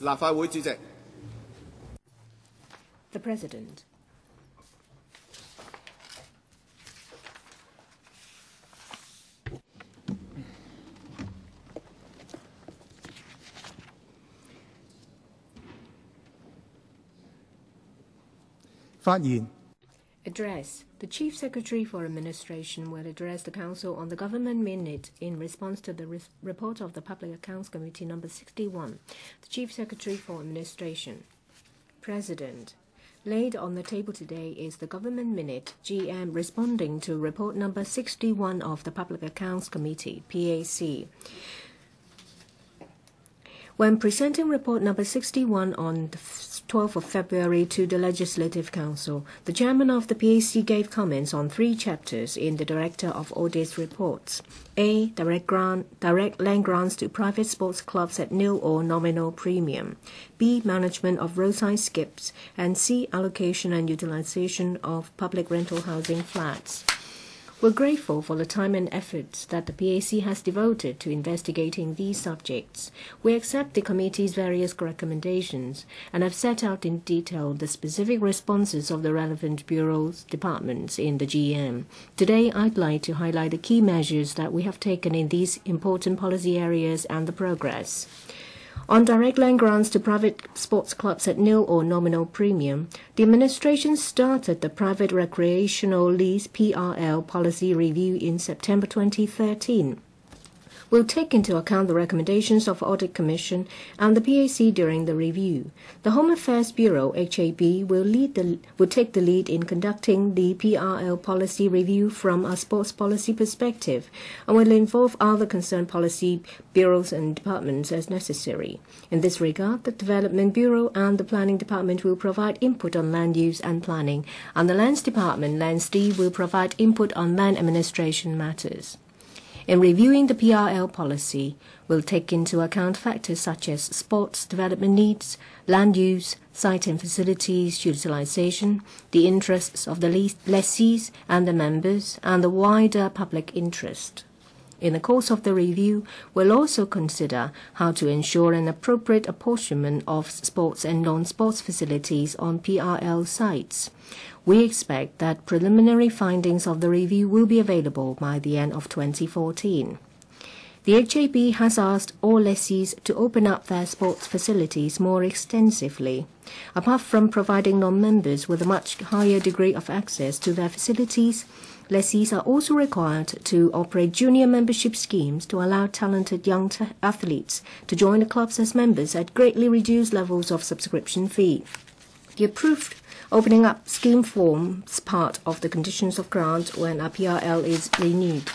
立法會主席。 The President. 發言 Address. The Chief Secretary for Administration will address the Council on the Government Minute in response to the res- report of the Public Accounts Committee number 61. The Chief Secretary for Administration. President. Laid on the table today is the Government Minute, GM, responding to report number 61 of the Public Accounts Committee, PAC. When presenting report number 61 on the 12th of February to the Legislative Council, the chairman of the PAC gave comments on three chapters in the Director of Audit's reports. A. Direct, grant, direct land grants to private sports clubs at nil or nominal premium. B. Management of roadside skips. And C. Allocation and utilization of public rental housing flats. We're grateful for the time and efforts that the PAC has devoted to investigating these subjects. We accept the committee's various recommendations and have set out in detail the specific responses of the relevant bureaus, departments in the GM. Today, I'd like to highlight the key measures that we have taken in these important policy areas and the progress. On direct land grants to private sports clubs at nil or nominal premium, the administration started the Private Recreational Lease PRL policy review in September 2013 will take into account the recommendations of Audit Commission and the PAC during the review. The Home Affairs Bureau (HAB) will lead the will take the lead in conducting the PRL policy review from a sports policy perspective and will involve other concerned policy bureaus and departments as necessary. In this regard, the Development Bureau and the Planning Department will provide input on land use and planning, and the Lands Department, LandsD, will provide input on land administration matters. In reviewing the PRL policy, we'll take into account factors such as sports development needs, land use, site and facilities utilization, the interests of the lessees and the members, and the wider public interest. In the course of the review, we'll also consider how to ensure an appropriate apportionment of sports and non-sports facilities on PRL sites. We expect that preliminary findings of the review will be available by the end of 2014. The HAB has asked all lessees to open up their sports facilities more extensively. Apart from providing non-members with a much higher degree of access to their facilities, lessees are also required to operate junior membership schemes to allow talented young athletes to join the clubs as members at greatly reduced levels of subscription fee. The approved opening up scheme forms part of the conditions of grant when a PRL is renewed.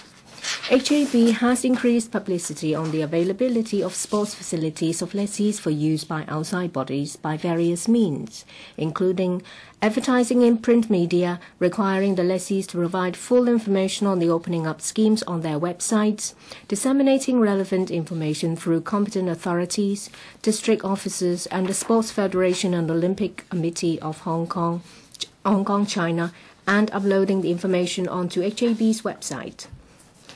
HAB has increased publicity on the availability of sports facilities of lessees for use by outside bodies by various means, including advertising in print media, requiring the lessees to provide full information on the opening up schemes on their websites, disseminating relevant information through competent authorities, district officers, and the Sports Federation and Olympic Committee of Hong Kong, Hong Kong, China, and uploading the information onto HAB's website.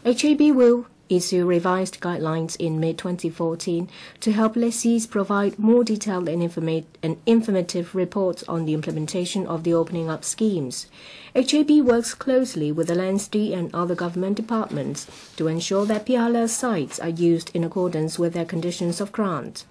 HAB will issue revised guidelines in mid 2014 to help lessees provide more detailed and, informa- and, informative reports on the implementation of the opening up schemes. HAB works closely with the LandsD and other government departments to ensure that PRL sites are used in accordance with their conditions of grant.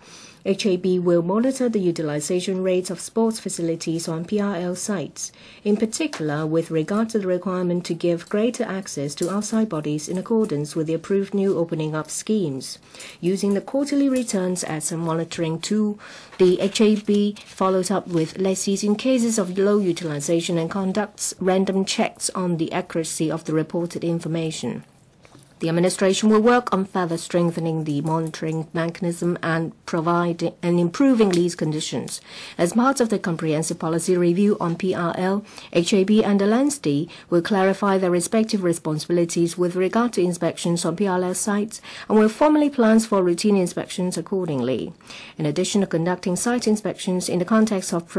HAB will monitor the utilization rates of sports facilities on PRL sites, in particular with regard to the requirement to give greater access to outside bodies in accordance with the approved new opening up schemes. Using the quarterly returns as a monitoring tool, the HAB follows up with lessees in cases of low utilization and conducts random checks on the accuracy of the reported information. The administration will work on further strengthening the monitoring mechanism and providing and improving lease conditions. As part of the comprehensive policy review on PRL, HAB and the LandsD will clarify their respective responsibilities with regard to inspections on PRL sites and will formally plans for routine inspections accordingly. In addition to conducting site inspections in the context of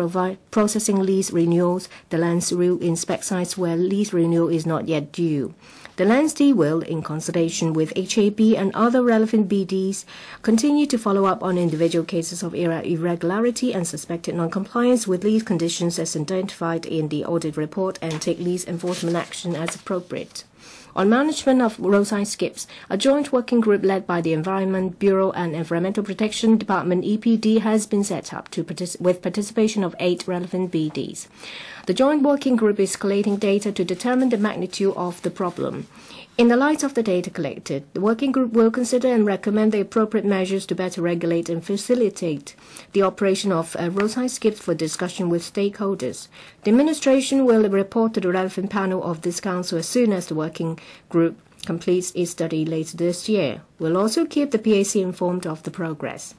processing lease renewals, the Lands will inspect sites where lease renewal is not yet due. The LandsD will, in consultation with HAB and other relevant BDs, continue to follow up on individual cases of irregularity and suspected non-compliance with lease conditions as identified in the audit report and take lease enforcement action as appropriate. On management of roadside skips, a joint working group led by the Environment Bureau and Environmental Protection Department EPD has been set up partic- with participation of eight relevant BDs. The joint working group is collating data to determine the magnitude of the problem. In the light of the data collected, the working group will consider and recommend the appropriate measures to better regulate and facilitate the operation of uh, roadside skips for discussion with stakeholders. The administration will report to the relevant panel of this council as soon as the working group completes its study later this year. We'll also keep the PAC informed of the progress.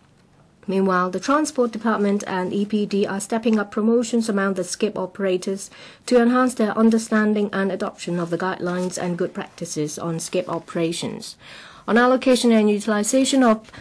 Meanwhile, the Transport Department and EPD are stepping up promotions among the skip operators to enhance their understanding and adoption of the guidelines and good practices on skip operations. On allocation and utilization of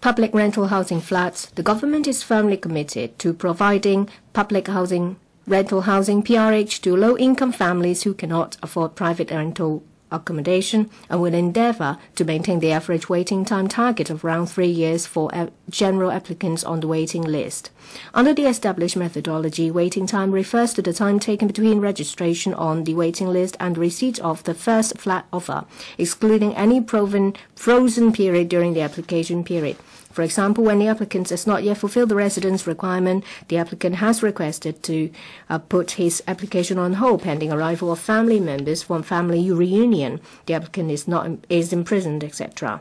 public rental housing flats, the government is firmly committed to providing public housing rental housing PRH to low-income families who cannot afford private rental accommodation and will endeavor to maintain the average waiting time target of around three years for general applicants on the waiting list. Under the established methodology, waiting time refers to the time taken between registration on the waiting list and receipt of the first flat offer, excluding any proven frozen period during the application period. For example, when the applicant has not yet fulfilled the residence requirement, the applicant has requested to uh, put his application on hold pending arrival of family members from family reunion. The applicant is not is imprisoned, etc.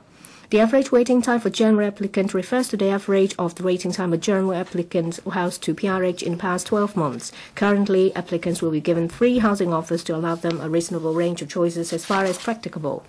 The average waiting time for general applicant refers to the average of the waiting time of general applicants housed to PRH in the past 12 months. Currently, applicants will be given three housing offers to allow them a reasonable range of choices as far as practicable.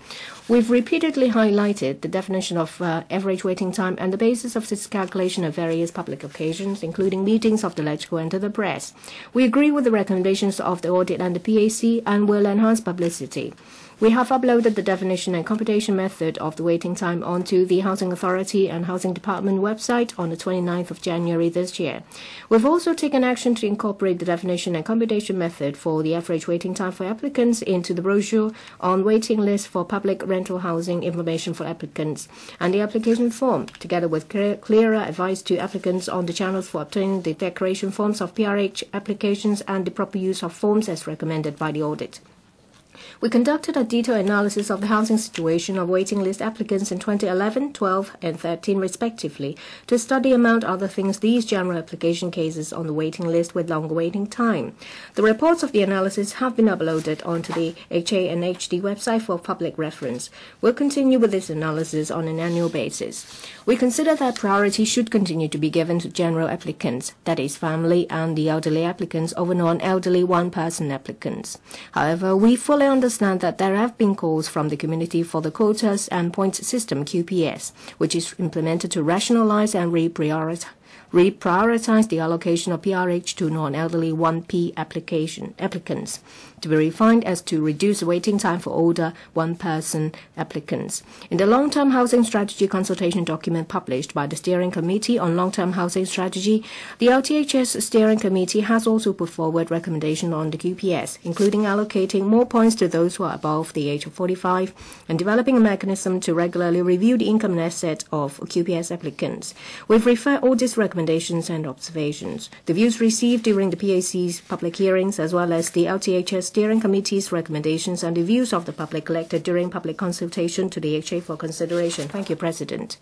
We've repeatedly highlighted the definition of uh, average waiting time and the basis of its calculation at various public occasions, including meetings of the LegCo and the press. We agree with the recommendations of the audit and the PAC and will enhance publicity. We have uploaded the definition and computation method of the waiting time onto the Housing Authority and Housing Department website on the 29th of January this year. We've also taken action to incorporate the definition and computation method for the average waiting time for applicants into the brochure on waiting list for public rental housing information for applicants and the application form, together with clearer advice to applicants on the channels for obtaining the declaration forms of PRH applications and the proper use of forms as recommended by the audit. We conducted a detailed analysis of the housing situation of waiting list applicants in 2011, 12, and 13 respectively to study among other things these general application cases on the waiting list with longer waiting time. The reports of the analysis have been uploaded onto the HA and HD website for public reference. We'll continue with this analysis on an annual basis. We consider that priority should continue to be given to general applicants, that is family and the elderly applicants over non-elderly one-person applicants. However, we fully understand that there have been calls from the community for the quotas and points system QPS, which is implemented to rationalize and reprioritize reprioritize the allocation of PRH to non-elderly 1P application applicants to be refined as to reduce waiting time for older one-person applicants. In the long-term housing strategy consultation document published by the Steering Committee on Long-Term Housing Strategy, the LTHS Steering Committee has also put forward recommendations on the QPS, including allocating more points to those who are above the age of 45 and developing a mechanism to regularly review the income and asset of QPS applicants. We've referred all these recommendations and observations. The views received during the PAC's public hearings as well as the LTHS Steering Committee's recommendations and the views of the public collected during public consultation to the HA for consideration. Thank you, President.